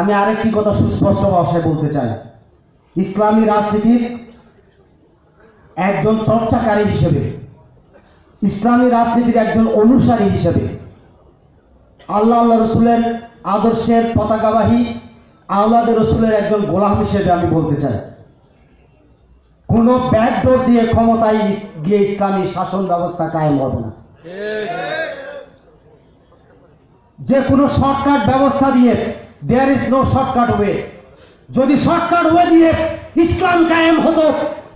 আমি আরেকটি কথা সুস্পষ্ট ভাষায় বলতে চাই। ইসলামী রাজনীতির একজন চর্চাকারী হিসেবে, ইসলামী রাজনীতির একজন অনুসারী হিসেবে, আল্লাহ আল্লাহ রসুলের আদর্শের পতাকাবাহী আওলাদ রসুলের একজন গোলাম হিসেবে আমি বলতে চাই। কোনো ব্যাকডোর দিয়ে ক্ষমতায় গিয়ে ইসলামী শাসন ব্যবস্থা কায়েম হবে না। যে কোনো শর্টকাট ব্যবস্থা দিয়ে there is no shortcut way যদি শর্টকাট ওয়ে দিয়ে ইসলাম কায়েম হতো,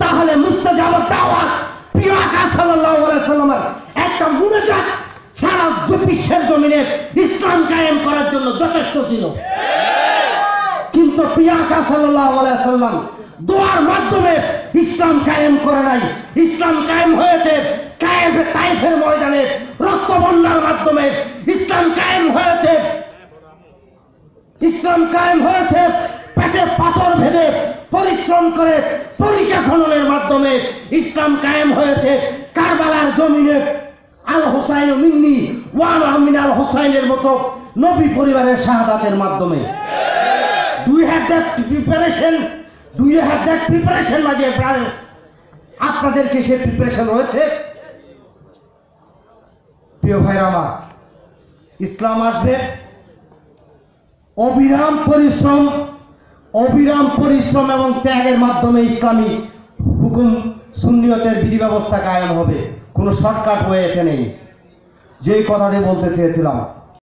তাহলে মুস্তাজাব দাওয়াত প্রিয় আকাশ সাল্লাল্লাহু আলাইহি সাল্লামের একটা মুনাজাত সারা বিশ্বের জমিনে ইসলাম কায়েম করার জন্য যথেষ্ট ছিল। কিন্তু প্রিয় আকাশ সাল্লাল্লাহু আলাইহি সাল্লাম দোয়ার মাধ্যমে ইসলাম কায়েম করে নাই। ইসলাম কায়েম হয়েছে কায়েম তাইফের ময়দানে। বন্যার মাধ্যমে ইসলাম কায়েম হয়েছে। ইসলাম কায়েম হয়েছে, পেটে পাথর ভেদে পরিশ্রম করে পরীক্ষা খননের মাধ্যমে ইসলাম কায়েম হয়েছে। কারবালার জমিনে আল হোসাইন মিন্নি, ওয়ান আমিন আল হোসাইনের মতো নবী পরিবারের শাহাদাতের মাধ্যমে। You have that preparation you have that preparation dear brother আপনাদেরকে সে প্রিপারেশন রয়েছে। প্রিয় ভাইরা আমার, ইসলাম আসবে। অবিরাম পরিশ্রম অবিরাম পরিশ্রম এবং ত্যাগের মাধ্যমে ইসলামী হুকুম, সুন্নিয়তের বিধি ব্যবস্থা কায়েম হবে। কোনো শর্টকাট হয়ে এতে নেই। যেই কথাটি বলতে চেয়েছিলাম